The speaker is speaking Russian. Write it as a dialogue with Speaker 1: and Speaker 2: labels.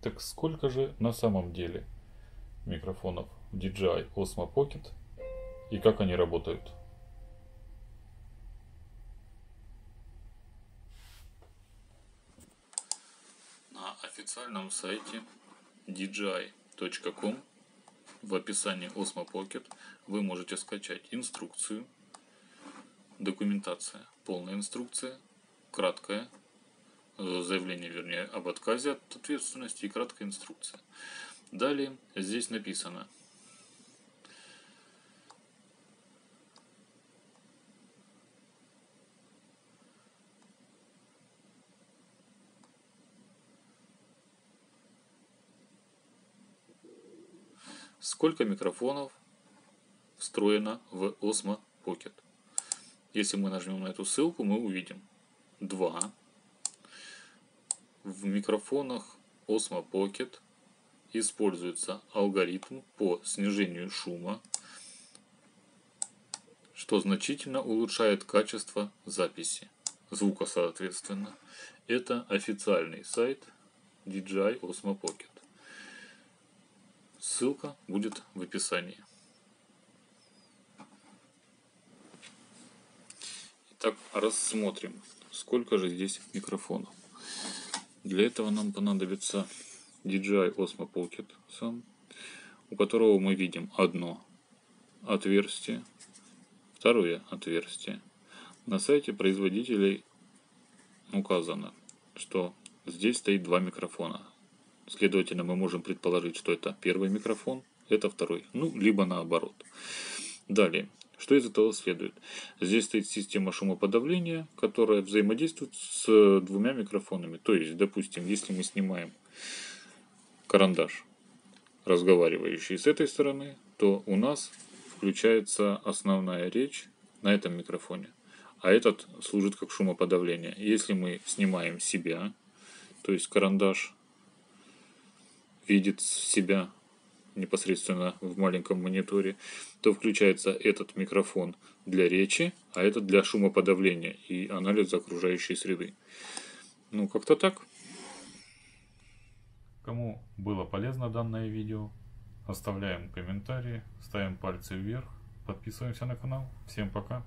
Speaker 1: Так сколько же на самом деле микрофонов в DJI Osmo Pocket? И как они работают? На официальном сайте DJI.com в описании Osmo Pocket вы можете скачать инструкцию, документация, полная инструкция, краткая, заявление, вернее, об отказе от ответственности и краткая инструкция. Далее здесь написано Сколько микрофонов встроено в Osmo Pocket? Если мы нажмем на эту ссылку, мы увидим два. В микрофонах Osmo Pocket используется алгоритм по снижению шума, что значительно улучшает качество записи, звука соответственно. Это официальный сайт DJI Osmo Pocket. Ссылка будет в описании. Итак, рассмотрим, сколько же здесь микрофонов. Для этого нам понадобится DJI Osmo Pocket сам, у которого мы видим одно отверстие, второе отверстие. На сайте производителей указано, что здесь стоит два микрофона. Следовательно, мы можем предположить, что это первый микрофон, это второй. Ну, либо наоборот. Далее. Что из этого следует? Здесь стоит система шумоподавления, которая взаимодействует с двумя микрофонами. То есть, допустим, если мы снимаем карандаш, разговаривающий с этой стороны, то у нас включается основная речь на этом микрофоне. А этот служит как шумоподавление. Если мы снимаем себя, то есть карандаш видит себя непосредственно в маленьком мониторе, то включается этот микрофон для речи, а этот для шумоподавления и анализа окружающей среды. Ну, как-то так. Кому было полезно данное видео, оставляем комментарии, ставим пальцы вверх, подписываемся на канал. Всем пока!